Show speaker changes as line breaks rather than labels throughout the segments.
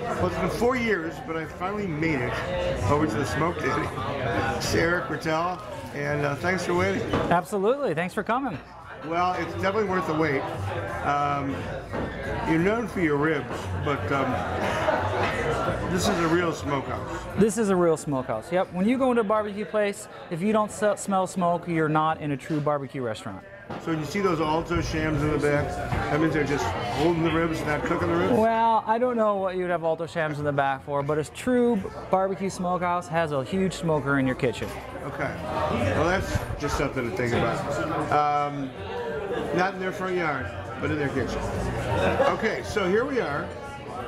Well, it's been four years, but I finally made it over to the smoke den. It's Eric Rettell, and uh, thanks for waiting.
Absolutely. Thanks for coming.
Well, it's definitely worth the wait. Um, you're known for your ribs, but um, this is a real smokehouse.
This is a real smokehouse. Yep. When you go into a barbecue place, if you don't smell smoke, you're not in a true barbecue restaurant.
So when you see those Alto-Shaams in the back, that means they're just holding the ribs, not cooking the ribs?
Well, I don't know what you'd have Alto-Shaams in the back for, but a true barbecue smokehouse has a huge smoker in your kitchen.
Okay. Well, that's just something to think about. Um, not in their front yard, but in their kitchen. Okay, so here we are,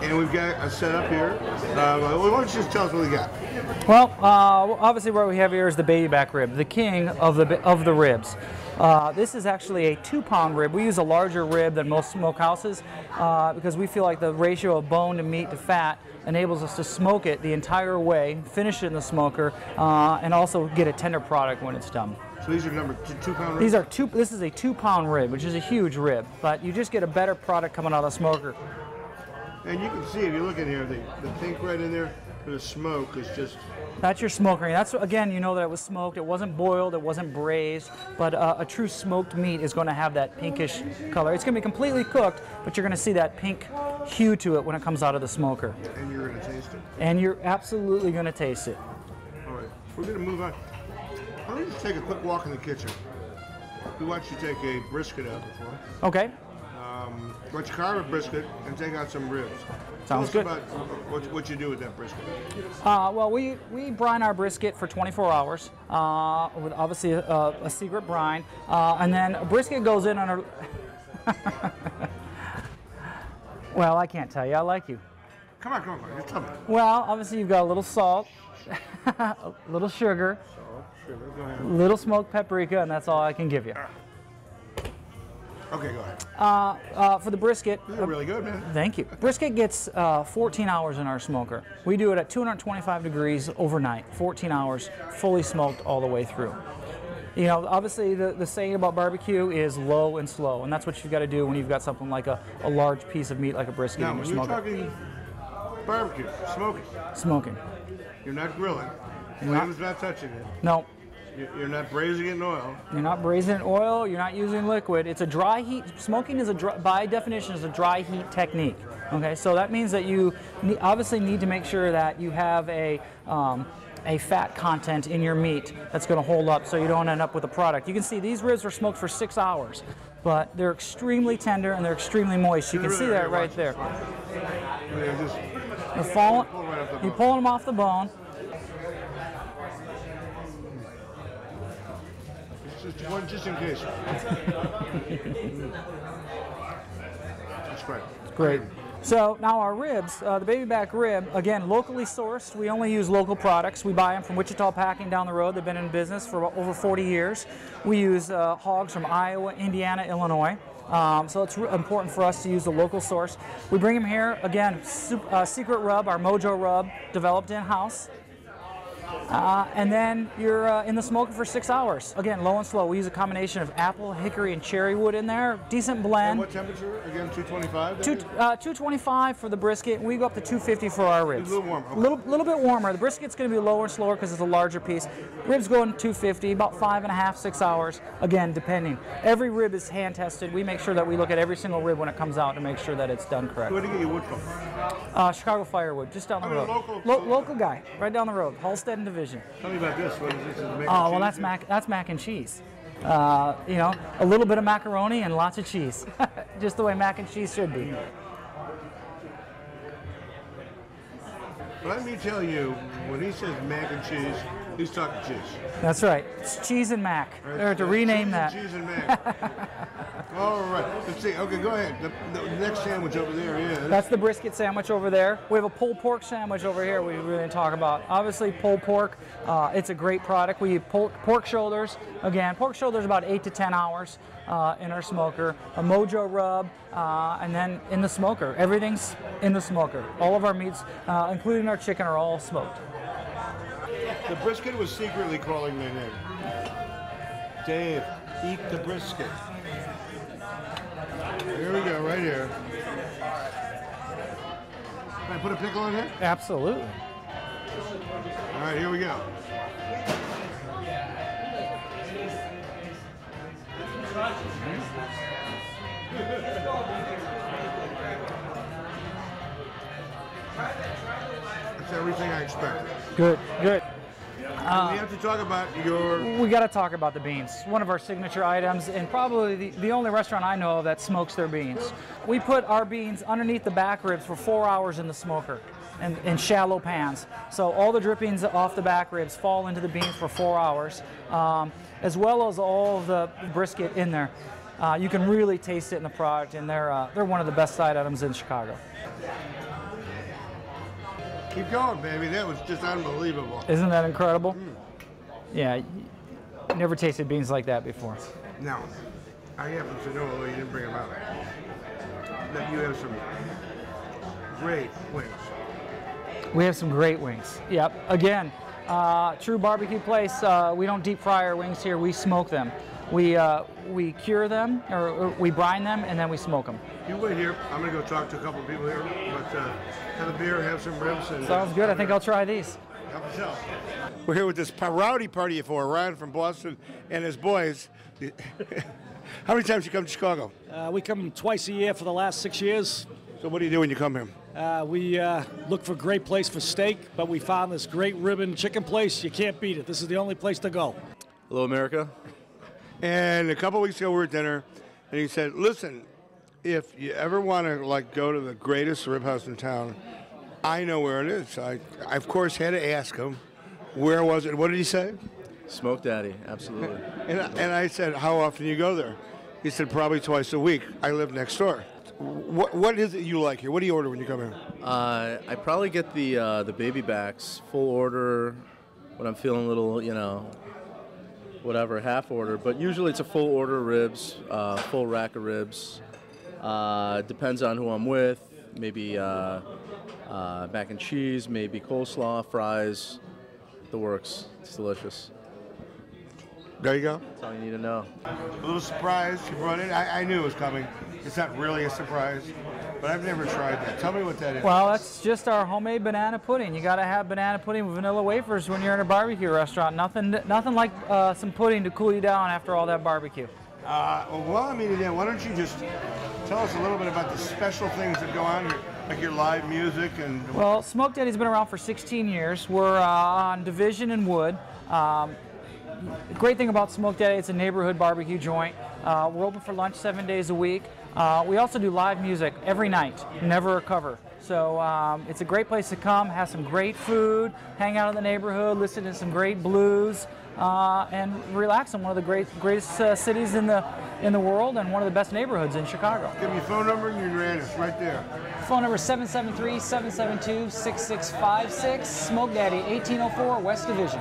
and we've got a setup here. Uh, why don't you just tell us what we got?
Well, uh, obviously what we have here is the baby back rib, the king of the of the ribs. Uh, this is actually a two-pound rib. We use a larger rib than most smokehouses uh, because we feel like the ratio of bone to meat to fat enables us to smoke it the entire way, finish it in the smoker, uh, and also get a tender product when it's done.
So these are number two, two pound ribs?
These are two. This is a two-pound rib, which is a huge rib, but you just get a better product coming out of the smoker.
And you can see if you look in here, the, the pink right in there, the smoke is just
That's your smoker. That's again, you know that it was smoked. It wasn't boiled. It wasn't braised. But uh, a true smoked meat is going to have that pinkish color. It's going to be completely cooked, but you're going to see that pink hue to it when it comes out of the smoker,
and you're gonna taste it.
and you're absolutely going to taste it.
All right, we're gonna move on. Don't you just take a quick walk in the kitchen? We watched you to take a brisket out before.
Okay.
Um, you carve a brisket and take out some ribs?
Sounds good.
about what, what you do with that brisket.
Uh, well, we, we brine our brisket for 24 hours uh, with obviously a, a secret brine, uh, and then a brisket goes in on a. well, I can't tell you. I like you.
Come on, come on, come on. Just tell me.
Well, obviously you've got a little salt, a little sugar,
Salt, sugar, go ahead.
a little smoked paprika, and that's all I can give you.
Okay, go ahead.
Uh, for the brisket,
really good, man.
thank you. Brisket gets uh, 14 hours in our smoker. We do it at 225 degrees overnight, 14 hours, fully smoked all the way through. You know, obviously the, the saying about barbecue is low and slow, and that's what you've got to do when you've got something like a, a large piece of meat like a brisket
Now,
in your
you're
smoker.
talking barbecue, smoking,
Smoking.
you're not grilling. William's not touching it.
No,
You're not braising it in oil.
You're not braising in oil. You're not using liquid. It's a dry heat. Smoking is a dry, by definition is a dry heat technique. Okay, so that means that you obviously need to make sure that you have a um, a fat content in your meat that's going to hold up, so you don't end up with a product. You can see these ribs were smoked for six hours, but they're extremely tender and they're extremely moist. You can see that right there.
They're
falling.
pull right off the
You're pulling them off the bone.
Just, one, just in case. That's great.
Great. So now our ribs, uh, the baby back rib, again, locally sourced. We only use local products. We buy them from Wichita Packing down the road. They've been in business for over 40 years. We use uh, hogs from Iowa, Indiana, Illinois. Um, so it's important for us to use the local source. We bring them here, again, uh, Secret Rub, our Mojo Rub, developed in-house. Uh, and then you're uh, in the smoker for six hours. Again, low and slow. We use a combination of apple, hickory, and cherry wood in there. Decent
And
blend.
what temperature? Again, 225?
Two, uh, 225 for the brisket. We go up to 250 for our ribs.
A little warmer, okay.
little, little bit warmer. The brisket's going to be lower and slower because it's a larger piece. Ribs go in 250, about five and a half, six hours. Again, depending. Every rib is hand tested. We make sure that we look at every single rib when it comes out to make sure that it's done correct.
Where do you get your wood from?
Uh, Chicago Firewood, just down the
I mean,
road.
local-
Lo- local guy, right down the road. Halsted and Division.
Tell me about this. What is this? Is mac
Oh well, that's mac. That's mac and cheese. Uh, you know, a little bit of macaroni and lots of cheese, just the way mac and cheese should be.
Let me tell you, when he says mac and cheese, he's talking cheese.
That's right. It's cheese and mac. Or to rename that.
Cheese and mac. All right. Let's see. Okay, go ahead. The, the next sandwich over there is.
That's the brisket sandwich over there. We have a pulled pork sandwich over here we really talk about. Obviously, pulled pork, uh, it's a great product. We pull pork shoulders. Again, pork shoulders about 8 to 10 hours uh, in our smoker. A mojo rub, uh, and then in the smoker. Everything's in the smoker. All of our meats, uh, including our chicken, are all smoked.
The brisket was secretly calling my name. Dave, eat the brisket. Here we go, right here. Can I put a pickle in here?
Absolutely.
All right, here we go. That's everything I expect.
Good, good.
And we have to talk about your.
We got to talk about the beans. One of our signature items, and probably the, the only restaurant I know of that smokes their beans. We put our beans underneath the back ribs for four hours in the smoker. In, in shallow pans. So all the drippings off the back ribs fall into the beans for four hours, um, as well as all the brisket in there. Uh, you can really taste it in the product, and they're, uh, they're one of the best side items in Chicago.
Keep going, baby. That was just unbelievable.
Isn't that incredible? Yeah, never tasted beans like that before.
Now, I happen to know, although you didn't bring them out, that you have some great wings.
We have some great wings. Yep. Again, uh, true barbecue place. Uh, we don't deep fry our wings here. We smoke them. We uh, we cure them or, or we brine them and then we smoke them.
You wait here. I'm gonna go talk to a couple of people here, but uh, have a beer, have some ribs, and
Sounds good. I think I'll try these.
Help yourself. We're here with this rowdy party for Ryan from Boston and his boys. How many times you come to Chicago?
Uh, we come twice a year for the last six years.
So what do you do when you come here?
Uh, we uh, look for a great place for steak, but we found this great ribbon chicken place. You can't beat it. This is the only place to go.
Hello, America.
And a couple weeks ago we were at dinner, and he said, "Listen, if you ever want to like go to the greatest rib house in town, I know where it is." I, I of course had to ask him, where was it? What did he say?
Smoke Daddy, absolutely.
And I, and I said, "How often do you go there?" He said, "Probably twice a week. I live next door." What what is it you like here? What do you order when you come here?
Uh, I probably get the uh, the baby backs full order when I'm feeling a little, you know, whatever, half order. But usually it's a full order of ribs, uh, full rack of ribs. Uh, depends on who I'm with. Maybe uh, uh, mac and cheese, maybe coleslaw, fries, the works. It's delicious.
There you go.
That's all you need to know.
A little surprise you brought it. I, I knew it was coming. It's not really a surprise, but I've never tried that. Tell me what that is.
Well, that's just our homemade banana pudding. You got to have banana pudding with vanilla wafers when you're in a barbecue restaurant. Nothing, nothing like uh, some pudding to cool you down after all that barbecue.
Uh, well, while I'm eating that, why don't you just tell us a little bit about the special things that go on here, like your live music and.
Well, Smoke Daddy's been around for 16 years. We're uh, on Division and Wood. Um, great thing about Smoke Daddy, it's a neighborhood barbecue joint. Uh, we're open for lunch seven days a week. Uh, we also do live music every night, never a cover. So um, it's a great place to come, have some great food, hang out in the neighborhood, listen to some great blues, uh, and relax in one of the great, greatest uh, cities in the in the world and one of the best neighborhoods in Chicago.
Give me your phone number and your address right there.
Phone number 773 772 6656. Smoke Daddy, 1804 West Division.